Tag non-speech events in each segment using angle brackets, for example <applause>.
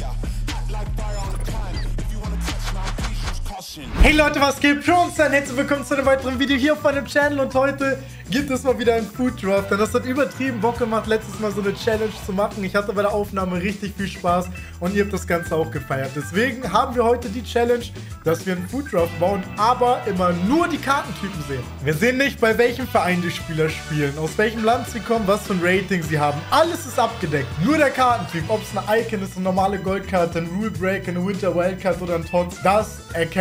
ya. Act like Hey Leute, was geht? Pronstein, herzlich willkommen zu einem weiteren Video hier auf meinem Channel und heute gibt es mal wieder einen Food Drop, denn das hat übertrieben Bock gemacht, letztes Mal so eine Challenge zu machen. Ich hatte bei der Aufnahme richtig viel Spaß und ihr habt das Ganze auch gefeiert. Deswegen haben wir heute die Challenge, dass wir einen Food Drop bauen, aber immer nur die Kartentypen sehen. Wir sehen nicht, bei welchem Verein die Spieler spielen, aus welchem Land sie kommen, was für ein Rating sie haben. Alles ist abgedeckt, nur der Kartentyp, ob es eine Icon ist, eine normale Goldkarte, ein Rule Break, eine Winter Wildcard oder ein Tots, das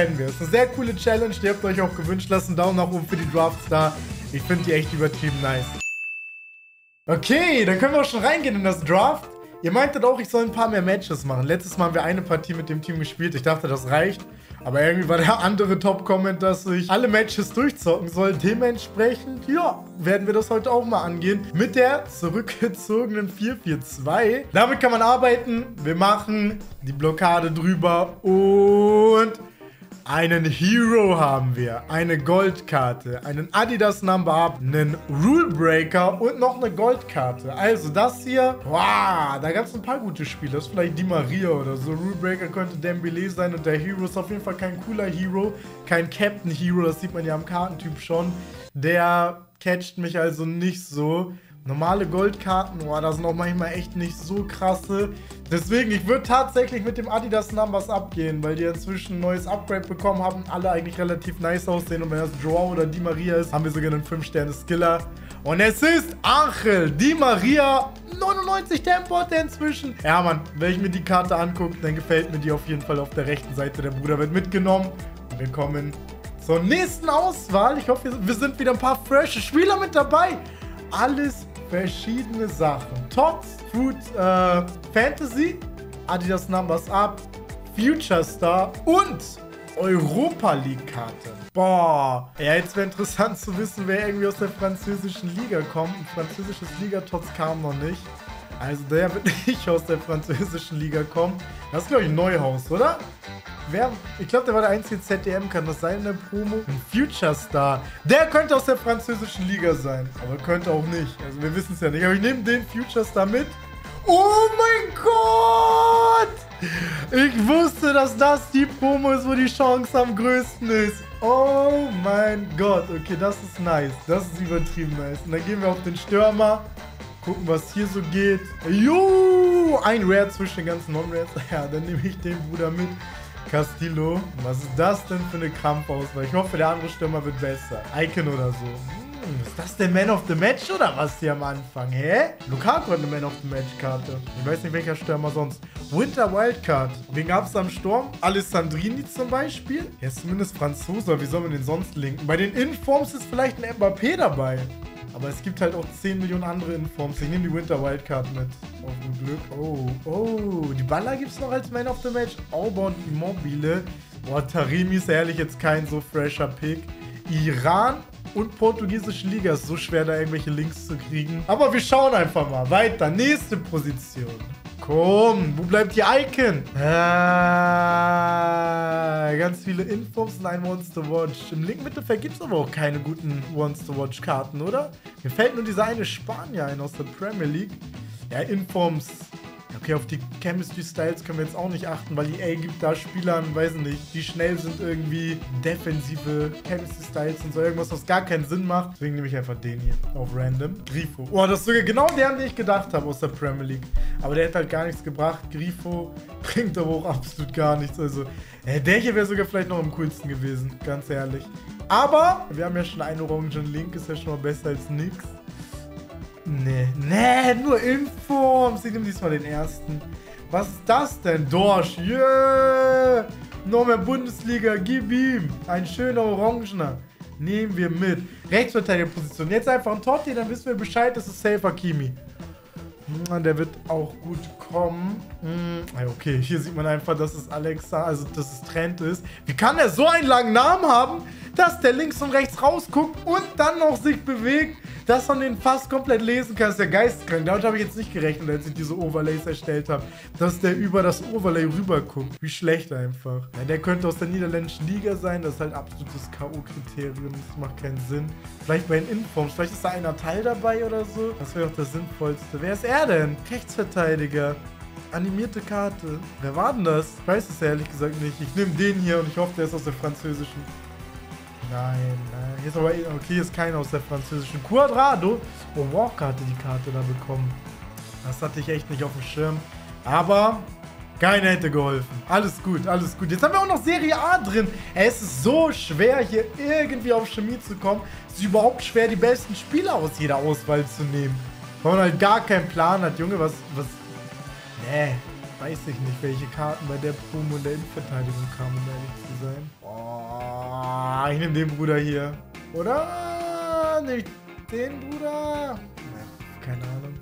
erkennen wir. Es ist eine sehr coole Challenge, die habt ihr euch auch gewünscht. Lasst einen Daumen nach oben für die Drafts da. Ich finde die echt übertrieben nice. Okay, dann können wir auch schon reingehen in das Draft. Ihr meintet auch, ich soll ein paar mehr Matches machen. Letztes Mal haben wir eine Partie mit dem Team gespielt. Ich dachte, das reicht. Aber irgendwie war der andere Top-Comment, dass ich alle Matches durchzocken soll. Dementsprechend, ja, werden wir das heute auch mal angehen. Mit der zurückgezogenen 442. Damit kann man arbeiten. Wir machen die Blockade drüber und einen Hero haben wir, eine Goldkarte, einen Adidas Number Up, einen Rule Breaker und noch eine Goldkarte. Also das hier, wow, da gab es ein paar gute Spiele. Das ist vielleicht Di Maria oder so. Rule Breaker könnte Dembele sein und der Hero ist auf jeden Fall kein cooler Hero, kein Captain Hero, das sieht man ja am Kartentyp schon. Der catcht mich also nicht so. Normale Goldkarten, boah, da sind auch manchmal echt nicht so krasse. Deswegen, ich würde tatsächlich mit dem Adidas Numbers abgehen, weil die inzwischen ein neues Upgrade bekommen haben. Alle eigentlich relativ nice aussehen. Und wenn das Joao oder Di Maria ist, haben wir sogar einen 5-Sterne-Skiller. Und es ist Angel Di Maria, 99 Tempo der inzwischen. Ja, Mann, wenn ich mir die Karte angucke, dann gefällt mir die auf jeden Fall auf der rechten Seite. Der Bruder wird mitgenommen. Und wir kommen zur nächsten Auswahl. Ich hoffe, wir sind wieder ein paar frische Spieler mit dabei. Alles verschiedene Sachen. Tots, Food, äh, Fantasy, Adidas Numbers Up, Future Star und Europa League Karte. Boah. Ja, jetzt wäre interessant zu wissen, wer irgendwie aus der französischen Liga kommt. Ein französisches Liga-Tots kam noch nicht. Also der wird <laughs> nicht aus der französischen Liga kommen. Das ist, glaube ich, Neuhaus, oder? Wer, ich glaube, der war der einzige ZDM, kann das sein in der Promo? Ein Future Star. Der könnte aus der französischen Liga sein, aber könnte auch nicht. Also wir wissen es ja nicht. Aber ich nehme den Future Star mit. Oh mein Gott! Ich wusste, dass das die Promo ist, wo die Chance am größten ist. Oh mein Gott. Okay, das ist nice. Das ist übertrieben nice. Und dann gehen wir auf den Stürmer. Gucken, was hier so geht. Jo! Ein Rare zwischen den ganzen Non-Rares. <laughs> Ja, dann nehme ich den Bruder mit. Castillo. Was ist das denn für eine Krampfauswahl? Ich hoffe, der andere Stürmer wird besser. Icon oder so. Hm, ist das der Man of the Match oder was hier am Anfang? Hä? Lukaku hat eine Man of the Match Karte. Ich weiß nicht, welcher Stürmer sonst. Winter Wildcard. Wen gab es am Sturm? Alessandrini zum Beispiel. Er ist zumindest Franzose. Wie soll man den sonst linken? Bei den Informs ist vielleicht ein Mbappé dabei. Aber es gibt halt auch 10 Millionen andere Informs. Ich nehme die Winter Wildcard mit. Auf gut Glück. Oh, oh. Die Baller gibt es noch als Man of the Match. Auber und Immobile. Boah, Taremi ist ehrlich jetzt kein so fresher Pick. Iran und portugiesische Liga ist so schwer, da irgendwelche Links zu kriegen. Aber wir schauen einfach mal. Weiter. Nächste Position. Komm, wo bleibt die Icon? Ah, ganz viele Infos und ein to Watch. Im linken Mittelfeld gibt es aber auch keine guten to Watch Karten, oder? Mir fällt nur dieser eine Spanier ein aus der Premier League. Ja, Informs Okay, auf die Chemistry Styles können wir jetzt auch nicht achten, weil EA gibt da Spielern, weiß nicht, die schnell sind irgendwie defensive Chemistry Styles und so irgendwas, was gar keinen Sinn macht. Deswegen nehme ich einfach den hier auf random. Grifo. Oh, das ist sogar genau der, an den ich gedacht habe aus der Premier League. Aber der hat halt gar nichts gebracht. Grifo <laughs> bringt aber auch absolut gar nichts. Also, äh, der hier wäre sogar vielleicht noch am coolsten gewesen, ganz ehrlich. Aber wir haben ja schon einen orangen Link, ist ja schon mal besser als nichts. Nee, nee, nur Informs. Ich nehme diesmal den ersten. Was ist das denn? Dorsch, yeah! Noch mehr Bundesliga, gib ihm. Ein schöner Orangener. Nehmen wir mit. Rechtsverteidigerposition. Jetzt einfach ein Totti, dann wissen wir Bescheid, das ist Safe Hakimi. Hm, der wird auch gut kommen. Hm, okay, hier sieht man einfach, dass es Alexa, also dass es Trend ist. Wie kann er so einen langen Namen haben, dass der links und rechts rausguckt und dann noch sich bewegt? Dass man den fast komplett lesen kann, ist der geisteskrank. Damit habe ich jetzt nicht gerechnet, als ich diese Overlays erstellt habe, dass der über das Overlay rüber guckt. Wie schlecht einfach. Ja, der könnte aus der niederländischen Liga sein, das ist halt absolutes K.O.-Kriterium, das macht keinen Sinn. Vielleicht bei den Informs, vielleicht ist da einer Teil dabei oder so. Das wäre doch das Sinnvollste. Wer ist er denn? Rechtsverteidiger. Animierte Karte. Wer war denn das? Ich weiß es ehrlich gesagt nicht. Ich nehme den hier und ich hoffe, der ist aus der französischen. Nein, nein. Hier ist aber, okay, hier ist keiner aus der französischen. Quadrado. Oh, Walker hatte die Karte da bekommen. Das hatte ich echt nicht auf dem Schirm. Aber keiner hätte geholfen. Alles gut, alles gut. Jetzt haben wir auch noch Serie A drin. Es ist so schwer, hier irgendwie auf Chemie zu kommen. Es ist überhaupt schwer, die besten Spieler aus jeder Auswahl zu nehmen. Weil man halt gar keinen Plan hat. Junge, was, was... Nee, weiß ich nicht, welche Karten bei der Promo und der Innenverteidigung kamen, um ehrlich zu sein. Ich nehme den Bruder hier. Oder? Nicht den Bruder? Nee, keine Ahnung.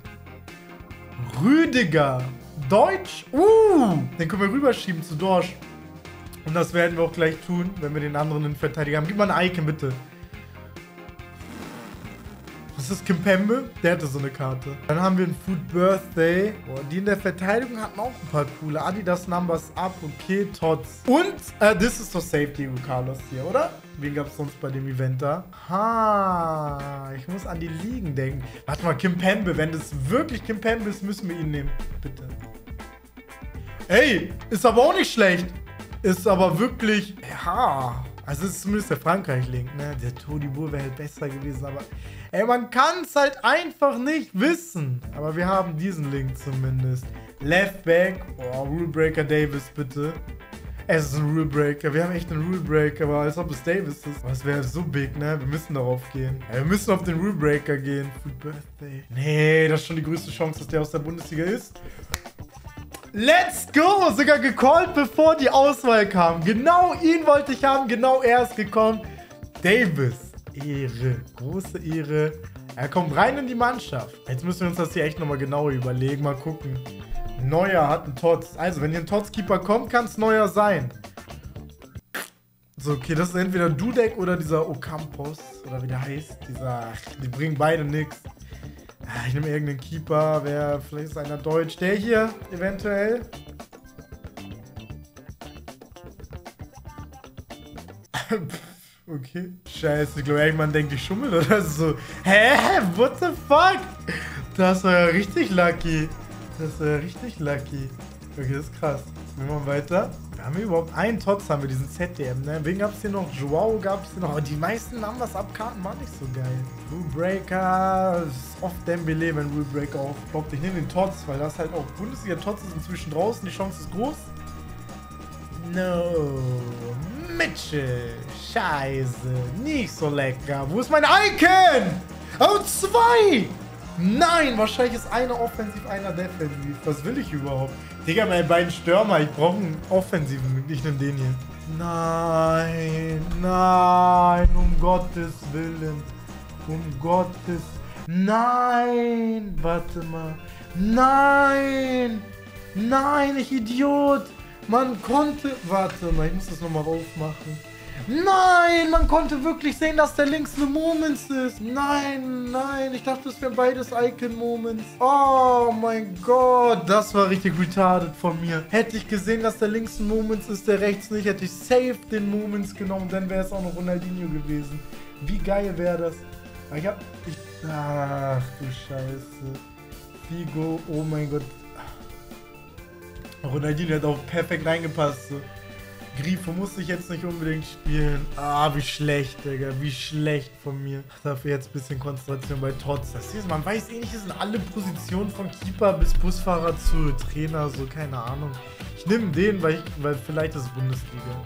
Rüdiger. Deutsch. Uh, den können wir rüberschieben zu Dorsch. Und das werden wir auch gleich tun, wenn wir den anderen in Verteidiger haben. Gib mal ein Icon, bitte. Das ist Kimpembe. Der hatte so eine Karte. Dann haben wir einen Food Birthday. Oh, die in der Verteidigung hatten auch ein paar coole. Adidas Numbers Up, okay, Tots. Und, äh, das ist doch Safe Diego Carlos hier, oder? Wen gab es sonst bei dem Event da? Ha, ich muss an die Ligen denken. Warte mal, Kimpembe. Wenn das wirklich Kimpembe ist, müssen wir ihn nehmen. Bitte. Ey, ist aber auch nicht schlecht. Ist aber wirklich, ja, also es ist zumindest der Frankreich-Link, ne? Der Todibur wäre halt besser gewesen, aber ey, man kann es halt einfach nicht wissen. Aber wir haben diesen Link zumindest. Left Back, oh, Rulebreaker Davis, bitte. Es ist ein Rulebreaker, wir haben echt einen Rulebreaker, aber als ob es Davis ist. Aber es wäre so big, ne? Wir müssen darauf gehen. Ja, wir müssen auf den Rulebreaker gehen. Food Birthday. Nee, das ist schon die größte Chance, dass der aus der Bundesliga ist. Let's go! Sogar gecallt, bevor die Auswahl kam. Genau ihn wollte ich haben, genau er ist gekommen. Davis. Ehre. Große Ehre. Er kommt rein in die Mannschaft. Jetzt müssen wir uns das hier echt nochmal genauer überlegen. Mal gucken. Neuer hat einen Tots. Also, wenn hier ein Tots-Keeper kommt, kann es Neuer sein. So, okay, das ist entweder Dudek oder dieser Ocampos. Oder wie der heißt. Dieser, die bringen beide nichts. Ah, ich nehme irgendeinen Keeper. Wer, vielleicht ist einer Deutsch. Der hier, eventuell. <laughs> okay. Scheiße, ich glaube, irgendwann denkt, ich schummel oder so. Hä? What the fuck? Das war ja richtig lucky. Das war ja richtig lucky. Okay, das ist krass. Gehen wir weiter. Haben wir überhaupt einen Tots, haben wir diesen ZDM, ne? Wen gab es hier noch? Joao gab es hier noch. Aber die meisten Numbers abkarten waren nicht so geil. Rule Breaker, ist oft Dembele, wenn Rule Breaker aufploppt. Ich nehme den Tots, weil das halt auch Bundesliga Tots ist inzwischen draußen. Die Chance ist groß. No. Mitchell. Scheiße. Nicht so lecker. Wo ist mein Icon? Oh, zwei! Nein, wahrscheinlich ist einer offensiv, einer defensiv. Was will ich überhaupt? Digga, meine beiden Stürmer, ich brauche einen offensiven. Ich nehme den hier. Nein, nein, um Gottes Willen. Um Gottes... Nein, warte mal. Nein, nein, ich Idiot. Man konnte... Warte mal, ich muss das nochmal aufmachen. Nein, man konnte wirklich sehen, dass der links eine Moments ist. Nein, nein, ich dachte, es wären beides Icon-Moments. Oh mein Gott, das war richtig retarded von mir. Hätte ich gesehen, dass der links ein Moments ist, der rechts nicht, hätte ich safe den Moments genommen, dann wäre es auch noch Ronaldinho gewesen. Wie geil wäre das? Ich hab... Ich, ach du Scheiße. Figo, oh mein Gott. Ronaldinho hat auch perfekt reingepasst. So. Grifo muss ich jetzt nicht unbedingt spielen. Ah, wie schlecht, Digga. Wie schlecht von mir. Dafür jetzt ein bisschen Konzentration bei Tots. Das ist, man weiß eh nicht, es sind alle Positionen von Keeper bis Busfahrer zu Trainer, so keine Ahnung. Ich nehme den, weil, ich, weil vielleicht ist es Bundesliga.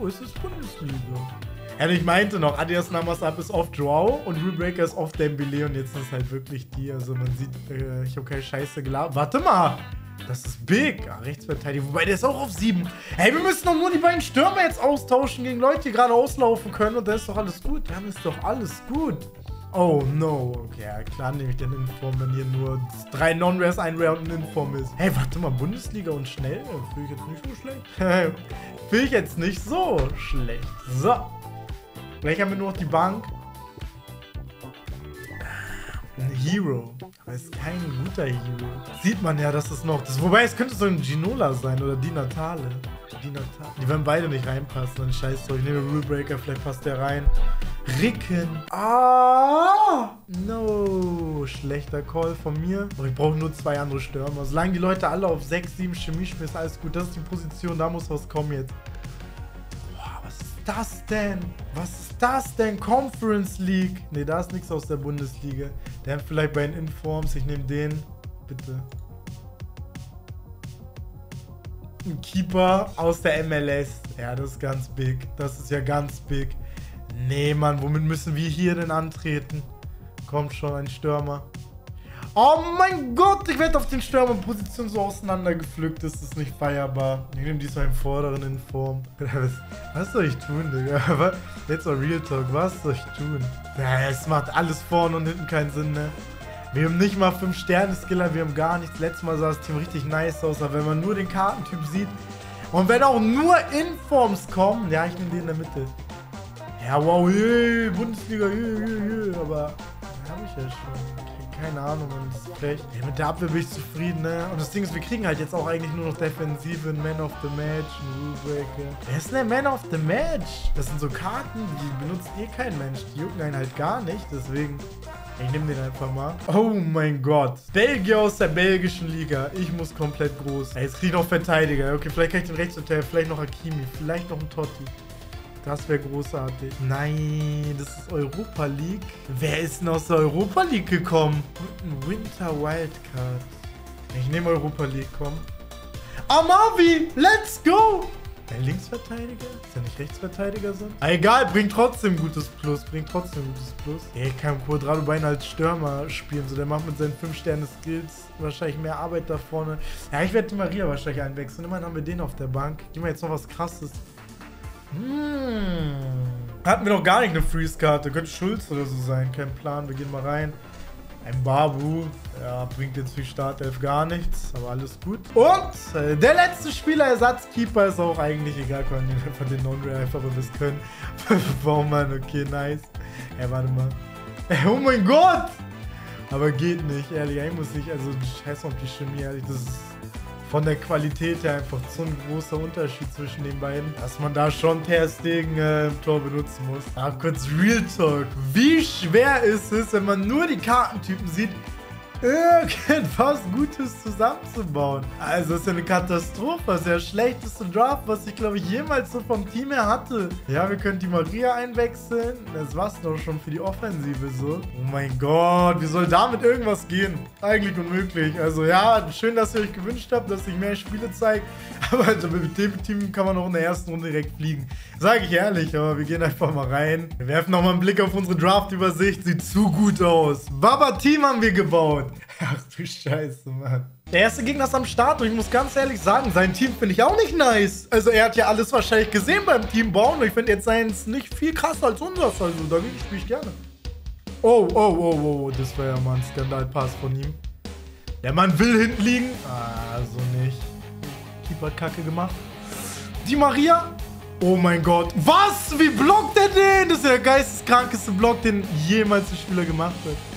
Oh, es ist Bundesliga. Ja, ich meinte noch, Adidas Namas ist oft Joao und Rulebreaker ist oft Dembele und jetzt ist es halt wirklich die. Also man sieht, äh, ich habe keine Scheiße gelabert. Warte mal! Das ist big. Ah, Rechtsverteidiger. Wobei, der ist auch auf 7. Hey, wir müssen doch nur die beiden Stürmer jetzt austauschen gegen Leute, die gerade auslaufen können. Und dann ist doch alles gut. Dann ist doch alles gut. Oh, no. Okay, ja, klar nehme ich den Inform, wenn hier nur drei Non-Rares, ein Rare und ein Inform ist. Hey, warte mal. Bundesliga und schnell? Fühle ich jetzt nicht so schlecht. <laughs> Fühle ich jetzt nicht so schlecht. So. Gleich haben wir nur noch die Bank. Ein Hero. Aber ist kein guter Hero. Sieht man ja, dass es noch. Das, wobei es könnte so ein Ginola sein oder die Natale. Die, die werden beide nicht reinpassen. Dann scheiß doch. Ich nehme Rule Breaker, vielleicht passt der rein. Ricken. Ah! No. Schlechter Call von mir. Aber ich brauche nur zwei andere Stürmer. Solange die Leute alle auf 6, 7 Chemie spielen, ist alles gut. Das ist die Position. Da muss was kommen jetzt. Was ist das denn? Was ist das denn? Conference League. Ne, da ist nichts aus der Bundesliga. Der hat vielleicht bei den Informs. Ich nehme den. Bitte. Ein Keeper aus der MLS. Ja, das ist ganz big. Das ist ja ganz big. Nee, Mann, womit müssen wir hier denn antreten? Kommt schon ein Stürmer. Oh mein Gott, ich werde auf den Stürmerposition so auseinandergepflückt. Das ist nicht feierbar. Ich nehme diesmal im Vorderen in Form. <laughs> Was soll ich tun, Digga? <laughs> Jetzt mal Real Talk. Was soll ich tun? Ja, es macht alles vorne und hinten keinen Sinn, ne? Wir haben nicht mal 5 Sterne Skiller, wir haben gar nichts. Letztes Mal sah das Team richtig nice aus, aber wenn man nur den Kartentyp sieht und wenn auch nur Informs kommen, ja, ich nehme den in der Mitte. Ja, wow, jö, Bundesliga, jö, jö, jö, aber habe ich ja schon. Keine Ahnung, ist frech. Ja, mit der Abwehr bin ich zufrieden, ne? Und das Ding ist, wir kriegen halt jetzt auch eigentlich nur noch Defensive, Man of the Match, Rulebreaker. Wer ist denn der Man of the Match? Das sind so Karten, die benutzt eh kein Mensch. Die jucken einen halt gar nicht, deswegen... Ich nehme den einfach mal. Oh mein Gott. Belgier aus der belgischen Liga. Ich muss komplett groß. Ey, jetzt kriege ich noch Verteidiger. Okay, vielleicht kann ich den Rechtshotel. Vielleicht noch Hakimi. Vielleicht noch ein Totti. Das wäre großartig. Nein, das ist Europa League. Wer ist denn aus der Europa League gekommen? Winter Wildcard. Ich nehme Europa League, komm. Amavi, let's go! Der Linksverteidiger? Ist er nicht Rechtsverteidiger so? Ah, egal, bringt trotzdem gutes Plus. Bringt trotzdem gutes Plus. Ey, kann Quadrado Bein als Stürmer spielen. So, der macht mit seinen 5-Sterne-Skills wahrscheinlich mehr Arbeit da vorne. Ja, ich werde die Maria wahrscheinlich einwechseln. Immerhin haben wir den auf der Bank. Gehen wir jetzt noch was krasses. Hm. Hatten wir noch gar nicht eine Freeze-Karte. Könnte Schulz oder so sein. Kein Plan. Wir gehen mal rein. Ein Babu, ja, bringt jetzt für Startelf gar nichts, aber alles gut. Und äh, der letzte Spieler, Ersatzkeeper, ist auch eigentlich egal, können wir einfach den Non-Real einfach, es können. <laughs> Warum man, okay, nice. Ey, warte mal. Ey, oh mein Gott! Aber geht nicht, ehrlich, ich muss nicht, also scheiß auf die Chemie, ehrlich, das ist von der Qualität her einfach so ein großer Unterschied zwischen den beiden, dass man da schon Ter Stegen äh, im Tor benutzen muss. Aber kurz Real Talk. Wie schwer ist es, wenn man nur die Kartentypen sieht, irgendwas Gutes zusammenzubauen. Also ist ja eine Katastrophe. Das ist ja der schlechteste Draft, was ich glaube ich jemals so vom Team her hatte. Ja, wir können die Maria einwechseln. Das war's doch schon für die Offensive so. Oh mein Gott, wie soll damit irgendwas gehen? Eigentlich unmöglich. Also ja, schön, dass ihr euch gewünscht habt, dass ich mehr Spiele zeige. <laughs> Aber also mit dem Team kann man auch in der ersten Runde direkt fliegen. Sage ich ehrlich, aber wir gehen einfach mal rein. Wir werfen nochmal einen Blick auf unsere Draft-Übersicht. Sieht zu gut aus. Baba Team haben wir gebaut. <laughs> Ach du Scheiße, Mann. Der erste Gegner ist am Start und ich muss ganz ehrlich sagen, sein Team finde ich auch nicht nice. Also er hat ja alles wahrscheinlich gesehen beim Team bauen und ich finde jetzt seins nicht viel krasser als unseres. Also dagegen spiele ich gerne. Oh, oh, oh, oh, das war ja mal ein Skandalpass von ihm. Der Mann will hinten liegen. Ah, so nicht. Keeper hat Kacke gemacht. Die Maria. Oh mein Gott. Was? Wie blockt er den? Das ist der geisteskrankeste Block, den jemals ein Spieler gemacht hat.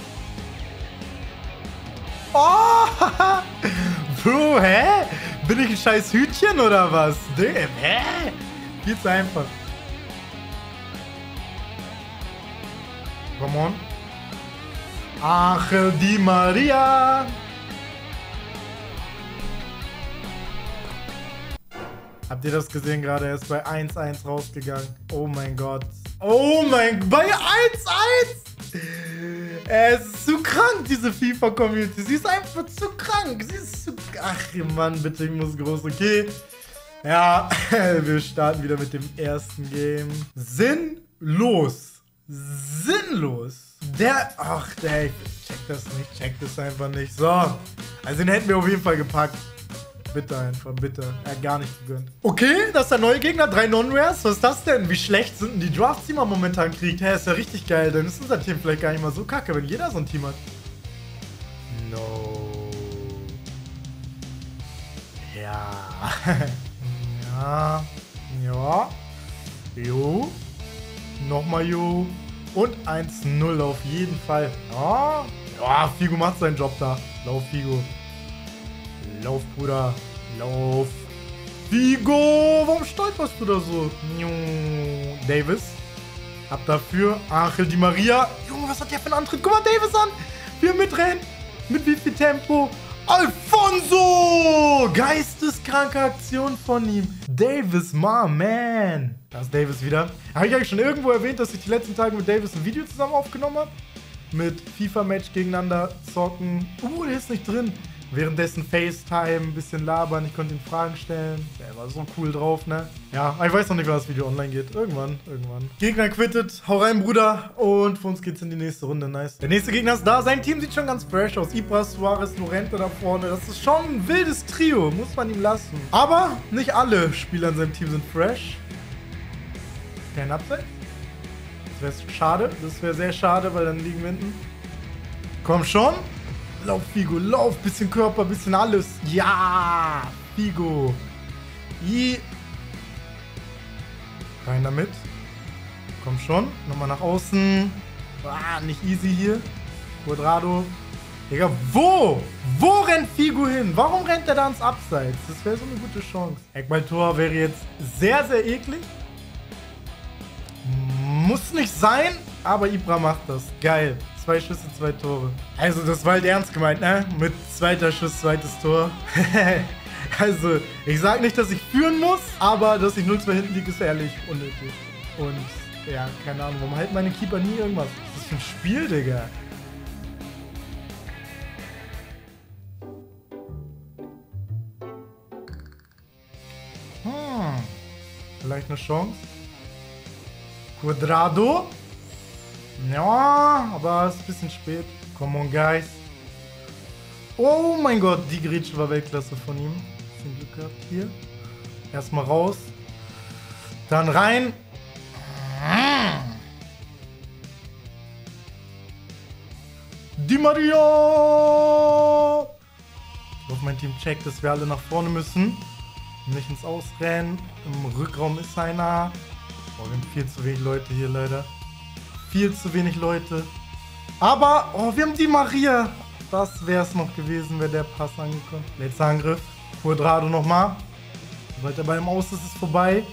Oh! <laughs> Bro, hä? Bin ich ein scheiß Hütchen oder was? Damn, hä? Viel zu einfach. Come on. Angel Di Maria. Habt ihr das gesehen gerade? Er ist bei 1-1 rausgegangen. Oh mein Gott. Oh mein Gott. Bei 1-1! Es ist zu krank, diese FIFA-Community. Sie ist einfach zu krank. Sie ist zu... Ach, Mann, bitte, ich muss groß. Okay. Ja, <laughs> wir starten wieder mit dem ersten Game. Sinnlos. Sinnlos. Der... Ach, der... Ich check das nicht. Check das einfach nicht. So. Also den hätten wir auf jeden Fall gepackt. Bitte einfach, bitte. Er hat gar nicht gegönnt. Okay, das ist der neue Gegner. Drei Non-Rares. Was ist das denn? Wie schlecht sind denn die Drafts, die man momentan kriegt? Hä, ist ja richtig geil. Dann ist unser Team vielleicht gar nicht mal so kacke, wenn jeder so ein Team hat. No. Ja. <laughs> ja. Ja. Jo. Nochmal Jo. Und 1-0 auf jeden Fall. Ja. Ja, Figo macht seinen Job da. Lauf, Figo. Lauf, Bruder. Lauf. Figo, warum stolperst du da so? Davis. Ab dafür Angel Di Maria. Junge, was hat der für einen Antritt? Guck mal Davis an. Wir mitrennen. Mit wie viel Tempo? Alfonso! Geisteskranke Aktion von ihm. Davis, my man. Da ist Davis wieder. Habe ich eigentlich schon irgendwo erwähnt, dass ich die letzten Tage mit Davis ein Video zusammen aufgenommen habe? Mit FIFA-Match gegeneinander zocken. Uh, der ist nicht drin. Währenddessen FaceTime, ein bisschen labern, ich konnte ihm Fragen stellen. Der war so cool drauf, ne? Ja, ich weiß noch nicht, wann das Video online geht. Irgendwann, irgendwann. Gegner quittet, hau rein, Bruder. Und für uns geht's in die nächste Runde, nice. Der nächste Gegner ist da. Sein Team sieht schon ganz fresh aus. Ibra, Suarez, Lorente da vorne. Das ist schon ein wildes Trio, muss man ihm lassen. Aber nicht alle Spieler in seinem Team sind fresh. Kein Upside. Das wäre schade. Das wäre sehr schade, weil dann liegen wir hinten. Komm schon. Lauf, Figo, lauf. Bisschen Körper, bisschen alles. Ja, Figo. I. Rein damit. Komm schon. Nochmal nach außen. Ah, nicht easy hier. Quadrado. Digga, wo? Wo rennt Figo hin? Warum rennt er da ans Abseits? Das wäre so eine gute Chance. Eckball-Tor wäre jetzt sehr, sehr eklig. Muss nicht sein, aber Ibra macht das. Geil. Zwei Schüsse, zwei Tore. Also, das war halt ernst gemeint, ne? Mit zweiter Schuss, zweites Tor. <laughs> also, ich sag nicht, dass ich führen muss, aber dass ich 0-2 hinten liege, ist ehrlich unnötig. Und, ja, keine Ahnung, warum halten meine Keeper nie irgendwas? Was ist das für ein Spiel, Digga? Hm. Vielleicht eine Chance. Quadrado. Ja, aber es ist ein bisschen spät. Come on, guys. Oh mein Gott, die Grätsche war Weltklasse von ihm. Bisschen Glück gehabt hier. Erstmal raus. Dann rein. Die Maria! Ich hoffe, mein Team checkt, dass wir alle nach vorne müssen. Nicht ins Ausrennen. Im Rückraum ist einer. Oh, wir haben viel zu wenig Leute hier leider viel zu wenig Leute. Aber, oh, wir haben die Maria. Das wäre es noch gewesen, wäre der Pass angekommen. Letzter Angriff. Quadrado nochmal. Sobald er bei ihm aus ist, ist vorbei.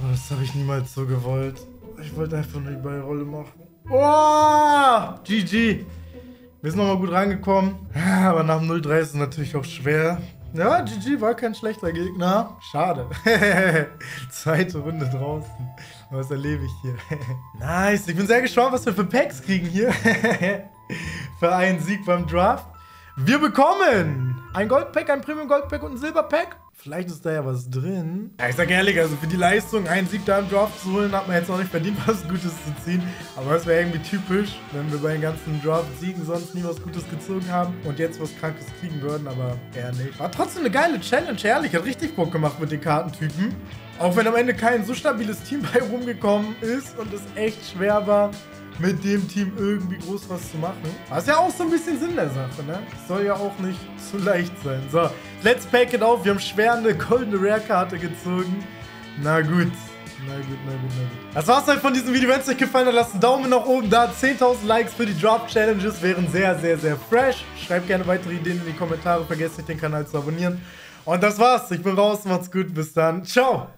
Oh, das habe ich niemals so gewollt. Ich wollte einfach nur die Ballrolle machen. Oh, GG. Wir sind nochmal gut reingekommen. Aber nach dem 0-3 ist es natürlich auch schwer. Ja, GG war kein schlechter Gegner. Schade. <laughs> Zweite Runde draußen. Was erlebe ich hier? <laughs> nice. Ich bin sehr gespannt, was wir für Packs kriegen hier. <laughs> für einen Sieg beim Draft. Wir bekommen ein Goldpack, ein Premium Goldpack und ein Silberpack. Vielleicht ist da ja was drin. Ja, ich sag ehrlich, also für die Leistung, einen Sieg da im Draft zu holen, hat man jetzt auch nicht verdient, <laughs> was Gutes zu ziehen. Aber das wäre irgendwie typisch, wenn wir bei den ganzen Draft-Siegen sonst nie was Gutes gezogen haben und jetzt was Krankes kriegen würden, aber eher nicht. War trotzdem eine geile Challenge, ehrlich. Hat richtig Bock gemacht mit den Kartentypen. Auch wenn am Ende kein so stabiles Team <laughs> bei rumgekommen ist und es echt schwer war, mit dem Team irgendwie groß was zu machen. Was ja auch so ein bisschen Sinn der Sache, ne? Soll ja auch nicht zu leicht sein. So, let's pack it auf. Wir haben schwer eine goldene Rare-Karte gezogen. Na gut. Na gut, na gut, na gut. Das war's dann von diesem Video. Wenn es euch gefallen hat, lasst einen Daumen nach oben da. 10.000 Likes für die Drop-Challenges wären sehr, sehr, sehr fresh. Schreibt gerne weitere Ideen in die Kommentare. Vergesst nicht, den Kanal zu abonnieren. Und das war's. Ich bin raus. Macht's gut. Bis dann. Ciao.